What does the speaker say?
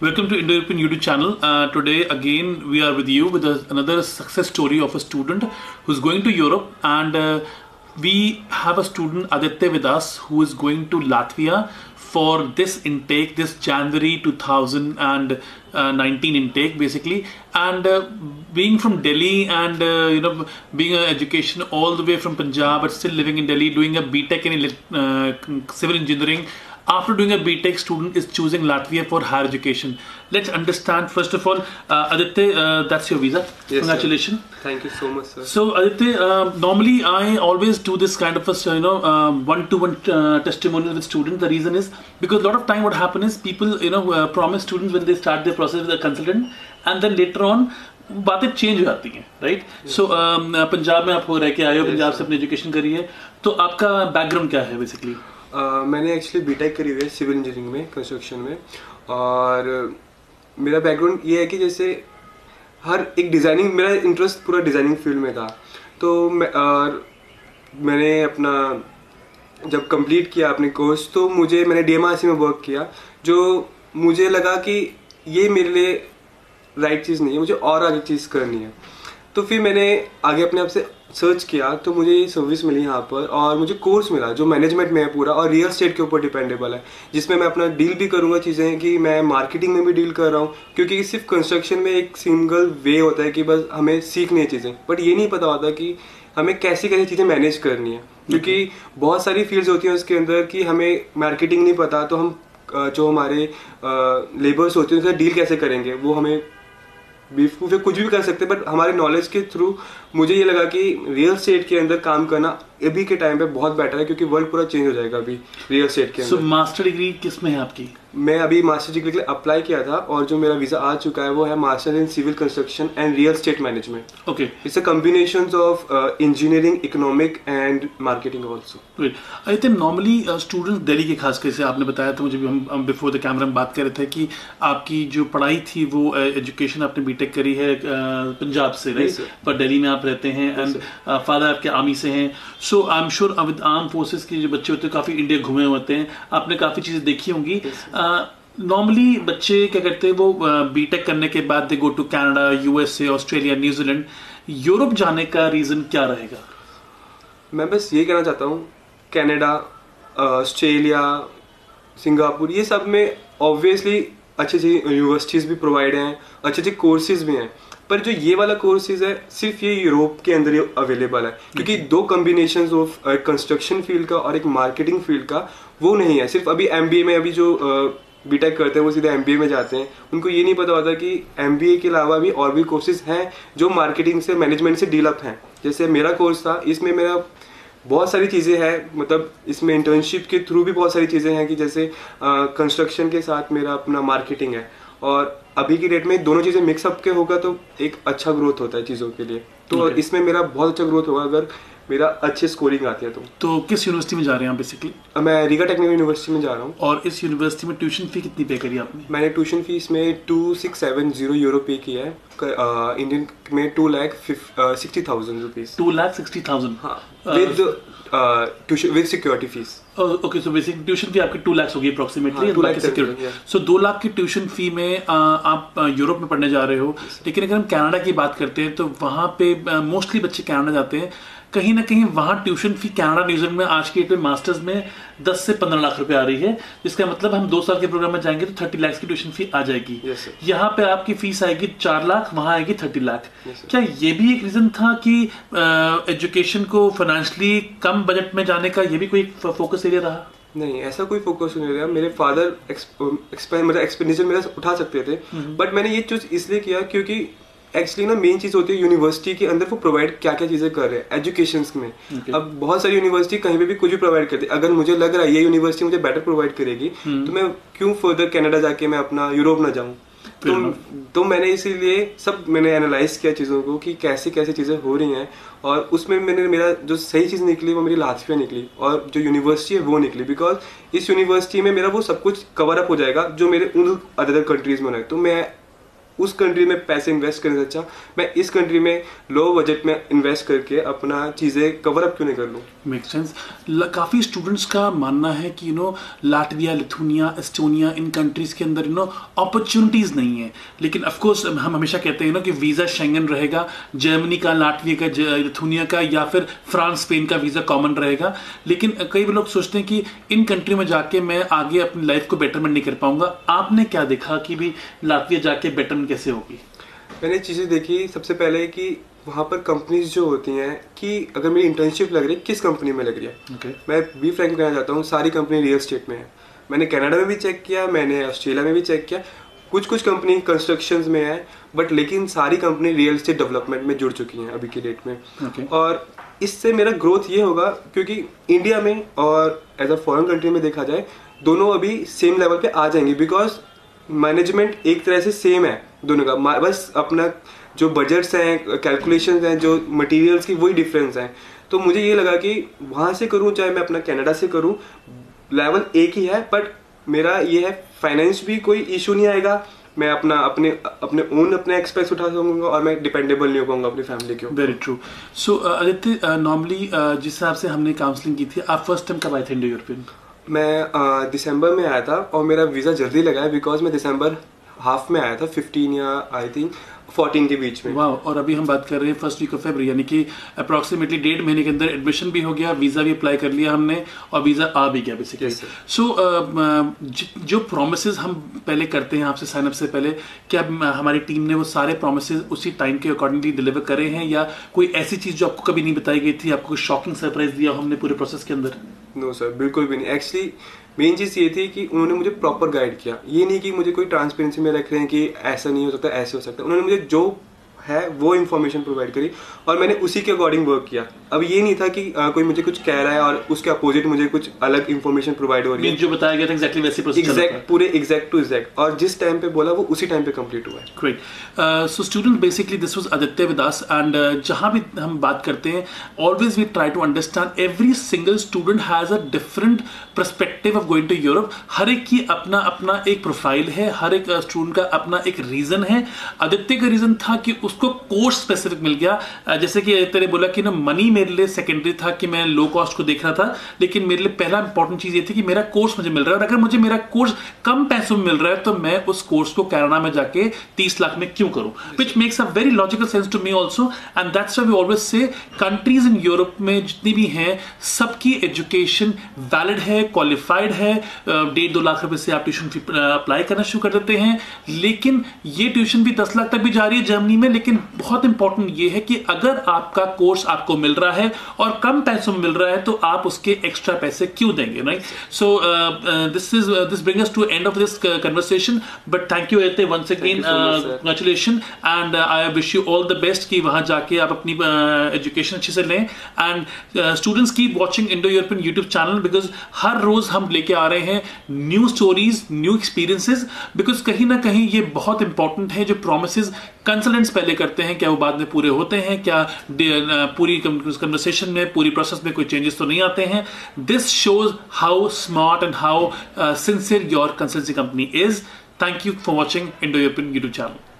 Welcome to Indo-European YouTube channel. Uh, today again we are with you with a, another success story of a student who's going to Europe and uh, we have a student Aditya with us who is going to Latvia for this intake, this January 2019 intake basically and uh, being from Delhi and uh, you know being an education all the way from Punjab but still living in Delhi doing a BTech in uh, civil engineering after doing a BTech, student is choosing Latvia for higher education. Let's understand first of all, uh, Aditya, uh, that's your visa. Yes, Congratulations. Sir. Thank you so much, sir. So Aditya, uh, normally I always do this kind of a you know um, one-to-one uh, testimonial with students. The reason is because a lot of time what happens is people you know uh, promise students when they start their process with a consultant, and then later on बातें change हो जाती हैं right so Punjab में आप हो रह के आए हो पंजाब से अपनी एजुकेशन करी है तो आपका बैकग्राउंड क्या है बेसिकली मैंने एक्चुअली बीटेक करी हुई है सिविल इंजीनियरिंग में कंस्ट्रक्शन में। और मेरा बैकग्राउंड ये है कि जैसे हर एक डिज़ाइनिंग मेरा इंटरेस्ट पूरा डिज़ाइनिंग फ़ील्ड में था। तो मैं, और मैंने अपना, जब कंप्लीट किया अपने कोर्स तो मुझे, मैंने डी में वर्क किया, जो मुझे लगा कि ये मेरे लिए राइट चीज़ नहीं है, मुझे और आगे चीज़ करनी है। तो फिर मैंने आगे अपने आप से सर्च किया तो मुझे ये सर्विस मिली यहाँ पर और मुझे कोर्स मिला जो मैनेजमेंट में है पूरा और रियल स्टेट के ऊपर डिपेंडेबल है जिसमें मैं अपना डील भी करूँगा चीज़ें कि मैं मार्केटिंग में भी डील कर रहा हूँ क्योंकि सिर्फ़ कंस्ट्रक्शन में एक सिंगल वे होता है कि बस हमें सीखनी है चीज़ें। बट ये नहीं पता होता कि हमें कैसी कैसी चीज़ें मैनेज करनी है क्योंकि बहुत सारी फील्ड्स होती हैं उसके अंदर कि हमें मार्केटिंग नहीं पता तो हम जो हमारे लेबर्स होते हैं उनसे डील कैसे करेंगे वो हमें बेवकूफ़ है कुछ भी कर सकते हैं बट हमारे नॉलेज के थ्रू मुझे ये लगा कि रियल स्टेट के अंदर काम करना अभी के टाइम पे बहुत बेटर है क्योंकि वर्ल्ड पूरा चेंज हो जाएगा अभी रियल स्टेट के अंदर। मास्टर डिग्री किसमें है आपकी? मैं अभी मास्टर डिग्री के लिए अप्लाई किया था और जो मेरा वीज़ा आ चुका है वो है master in civil construction and real estate management okay it's a combination of engineering economic and marketing also I think normally student Delhi के खास कैसे आपने बताया था मुझे भी हम बिफोर द कैमरा में बात कर रहे थे कि आपकी जो पढ़ाई थी वो एजुकेशन uh, आपने बीटेक करी है uh, पंजाब से राइट पर दिल्ली में आप रहते हैं एंड फादर uh, आपके आर्मी से हैं. So I am sure with arm forces के जो बच्चे होते हैं काफ़ी इंडिया घूमे होते हैं. आपने काफ़ी चीज़ें देखी होंगी. नॉर्मली बच्चे क्या करते हैं वो बीटेक करने के बाद they go to Canada USA Australia New Zealand Europe जाने का रीज़न क्या रहेगा? मैं बस ये कहना चाहता हूँ कनाडा ऑस्ट्रेलिया सिंगापुर ये सब में ऑब्वियसली अच्छी अच्छी यूनिवर्सिटीज़ भी प्रोवाइड हैं अच्छे अच्छे कोर्सेज भी हैं. पर जो ये वाला कोर्सेज है सिर्फ़ ये यूरोप के अंदर ही अवेलेबल है। क्योंकि दो कॉम्बिनेशन ऑफ़ कंस्ट्रक्शन फ़ील्ड का और एक मार्केटिंग फ़ील्ड का वो नहीं है। सिर्फ़ अभी एमबीए में अभी जो बीटेक करते हैं वो सीधे एमबीए में जाते हैं। उनको ये नहीं पता होता कि एमबीए के अलावा भी और भी कोर्सेज हैं जो मार्केटिंग से मैनेजमेंट से डील अप हैं। जैसे मेरा कोर्स था इसमें मेरा बहुत सारी चीज़ें हैं। मतलब इसमें इंटर्नशिप के थ्रू भी बहुत सारी चीज़ें हैं कि जैसे कंस्ट्रक्शन के साथ मेरा अपना मार्केटिंग है। और अभी की डेट में दोनों चीज़ें मिक्सअप के होगा तो एक अच्छा ग्रोथ होता है चीज़ों के लिए। तो okay. इसमें मेरा बहुत अच्छा ग्रोथ होगा अगर मेरा अच्छी स्कोरिंग आती है तो। तो किस यूनिवर्सिटी में जा रहे हैं बेसिकली मैं रीगा टेक्निकल यूनिवर्सिटी में जा रहा हूँ। और इस यूनिवर्सिटी में ट्यूशन फ़ी कितनी पे करी आपने? मैंने ट्यूशन फ़ीस में two six seven zero euro pay किया है। इंडियन में two lakh sixty thousand rupees two lakh sixty thousand हाँ with tuition with security fees okay so basic tuition fee आपकी टू लैक्स होगी अप्रोक्सीमेटली सिक्योरिटी सो दो लाख की tuition fee में uh, आप यूरोप में पढ़ने जा रहे हो। लेकिन अगर हम कनाडा की बात करते हैं तो वहाँ पे मोस्टली uh, बच्चे कनाडा जाते हैं। कहीं ना कहीं वहाँ ट्यूशन फ़ी कनाडा न्यूजीलैंड में आज के डेट में मास्टर्स में 10 से 15 लाख रुपए आ रही है जिसका मतलब हम दो साल के प्रोग्राम में जाएँगे तो 30 लाख की ट्यूशन फ़ी आ जाएगी। Yes, यहाँ पे आपकी फ़ीस आएगी चार लाख वहाँ आएगी 30 लाख। Yes, क्या ये भी एक रीजन था कि एजुकेशन को फाइनेंशियली कम बजट में जाने का ये भी कोई फोकस एरिया रहा? नहीं ऐसा कोई फोकस नहीं रहा। मेरे फादर मतलब एक्सपेंडिचर मेरा उठा सकते थे बट हम्म। मैंने ये चूज़ इसलिए किया क्योंकि एक्चुअली ना मेन चीज़ होती है यूनिवर्सिटी के अंदर वो प्रोवाइड क्या क्या चीज़ें कर रहे हैं एजुकेशन में। Okay. अब बहुत सारी यूनिवर्सिटी कहीं पे भी कुछ भी प्रोवाइड करती है। अगर मुझे लग रहा है ये यूनिवर्सिटी मुझे बेटर प्रोवाइड करेगी hmm. तो मैं क्यों फर्दर कनाडा जाके मैं अपना यूरोप ना जाऊँ? तो, तो मैंने इसीलिए सब मैंने एनालाइज किया चीज़ों को कि कैसे कैसे चीज़ें हो रही हैं और उसमें मैंने मेरा जो सही चीज़ निकली वो मेरी लातफिया निकली और जो यूनिवर्सिटी है वो निकली बिकॉज़ इस यूनिवर्सिटी में मेरा वो सब कुछ कवर अप हो जाएगा जो मेरे उन अदर कंट्रीज़ में होना है। तो मैं उस कंट्री में पैसे इन्वेस्ट करने से अच्छा मैं इस कंट्री में लो बजट में इन्वेस्ट करके अपना चीज़ें कवर अप क्यों नहीं कर लूँ? मेक सेंस काफ़ी स्टूडेंट्स का मानना है कि you know Latvia Lithuania Estonia in countries के अंदर यू नो अपॉर्चुनिटीज़ नहीं है। लेकिन ऑफ़ कोर्स हम हमेशा कहते हैं ना कि वीज़ा शेंगन रहेगा जर्मनी का लाटविया का लिथुनिया का, या फिर फ्रांस स्पेन का वीज़ा कॉमन रहेगा। लेकिन कई लोग सोचते हैं कि इन कंट्री में जाके मैं आगे अपनी लाइफ को बेटरमेंट नहीं कर पाऊँगा। आपने क्या देखा कि भी लाटविया जाके बेटरमेंट कैसे होगी? मैंने चीज़ें देखी सबसे पहले कि वहाँ पर कंपनीज़ जो होती हैं कि अगर मेरी इंटर्नशिप लग रही है किस कंपनी में लग रही है okay. मैं बी फ्रैंक कहना चाहता हूँ सारी कंपनी रियल स्टेट में है मैंने कनाडा में भी चेक किया मैंने ऑस्ट्रेलिया में भी चेक किया कुछ कुछ कंपनी कंस्ट्रक्शन में है बट लेकिन सारी कंपनी रियल स्टेट डेवलपमेंट में जुड़ चुकी हैं अभी की डेट में okay. और इससे मेरा ग्रोथ ये होगा क्योंकि इंडिया में और एज अ फॉरेन कंट्री में देखा जाए दोनों अभी सेम लेवल पे आ जाएँगे बिकॉज़ मैनेजमेंट एक तरह से सेम है दोनों का। बस अपना जो बजट्स हैं कैलकुलेशन हैं, जो मटेरियल्स की, वही डिफरेंस है। तो मुझे ये लगा कि वहाँ से करूँ, चाहे मैं अपना कनाडा से करूँ लेवल एक ही है बट मेरा ये है फाइनेंस भी कोई इशू नहीं आएगा। मैं अपना, अपने अपने ओन अपने एक्सपेंस उठा सकूँगा और मैं डिपेंडेबल नहीं हो पाऊँगा अपनी फैमिली के very true so Aditya normally जिस हिसाब से हमने काउंसलिंग की थी, आप फ़र्स्ट टाइम कब आए थे इंडो यूरोपियन मैं दिसंबर में आया था और मेरा वीज़ा जल्दी लगा है बिकॉज़ मैं दिसंबर हाफ़ में आया था फिफ्टीन या आई थिंक फोर्टीन के बीच में। वाह और अभी हम बात कर रहे हैं फ़र्स्ट वीक ऑफ़ फेबर यानी कि अप्रोक्सीमेटली डेढ़ महीने के अंदर एडमिशन भी हो गया वीज़ा भी अप्लाई कर लिया हमने और वीज़ा आ भी गया basically so Yes, sir. So जो प्रोमिस हम पहले करते हैं आपसे साइनअप से पहले क्या हमारी टीम ने वो सारे प्रोमिस उसी टाइम के अकॉर्डिंगली डिलीवर करे हैं या कोई ऐसी चीज़ जो आपको कभी नहीं बताई गई थी आपको कोई शॉकिंग सरप्राइज़ दिया हमने पूरे प्रोसेस के अंदर? नो सर बिल्कुल भी नहीं। एक्चुअली मेन चीज़ ये थी कि उन्होंने मुझे प्रॉपर गाइड किया। ये नहीं कि मुझे कोई ट्रांसपेरेंसी में रख रहे हैं कि ऐसा नहीं हो सकता, ऐसे हो सकता। उन्होंने मुझे जो है वो इन्फॉर्मेशन प्रोवाइड करी और मैंने उसी के अकॉर्डिंग वर्क किया। अब ये नहीं था कि आ, कोई मुझे कुछ कह रहा है और उसके अपोजिट मुझे कुछ अलग इन्फॉर्मेशन प्रोवाइड हो रही है। जो बताया गया था एग्जैक्टली वैसे एग्जैक्ट पूरे एग्जैक्ट टू एग्जैक्ट और जिस टाइम पे बोला वो उसी टाइम पे कंप्लीट हुआ है। Great so student basically this was Aditya विदास and जहाँ भी हम बात करते हैं always we try to understand every single student has a different perspective of going to Europe हर एक की अपना अपना एक प्रोफ़ाइल है, हर एक स्टूडेंट का अपना एक रीजन है। आदित्य का रीजन था कि उसको कोर्स स्पेसिफिक मिल गया। जैसे कि तेरे बोला कि ना मनी मेरे लिए सेकेंडरी था कि मैं लो कॉस्ट को देख रहा था, लेकिन मेरे लिए पहला इंपॉर्टेंट चीज़ ये थी कि मेरा कोर्स मुझे मिल रहा है। और अगर मुझे मेरा कोर्स कम पैसों में मिल रहा है तो मैं उस कोर्स को कैनाडा में जाके तीस लाख में क्यों करूँ? Which makes a very logical sense to me also and that's we always say countries in Europe में जितनी भी हैं, सबकी एजुकेशन वैलिड है क्वालिफाइड है डेढ़ दो लाख रुपए से आप ट्यूशन फ़ी अप्लाई करना शुरू कर देते हैं। लेकिन ये ट्यूशन भी दस लाख तक भी जा रही है जर्मनी में लेकिन बहुत इंपॉर्टेंट ये है कि अगर आपका कोर्स आपको मिल रहा है और कम पैसों में मिल रहा है तो आप उसके एक्स्ट्रा पैसे क्यों देंगे right so this is this bring us to end of this conversation but thank you एते once again congratulation and I wish you all the best कि वहाँ जाके आप अपनी एजुकेशन uh, अच्छे से लें and students keep watching Indo European YouTube channel because हर रोज हम लेके आ रहे हैं new stories new experiences because कहीं ना कहीं ये बहुत इंपॉर्टेंट है जो प्रोमिस कंसल्टेंट्स पहले करते हैं, क्या वो बाद में पूरे होते हैं, क्या पूरी कन्वर्सेशन में, पूरी प्रोसेस में कोई चेंजेस तो नहीं आते हैं। This shows how smart and how sincere your consultancy company is thank you for watching Indo European YouTube channel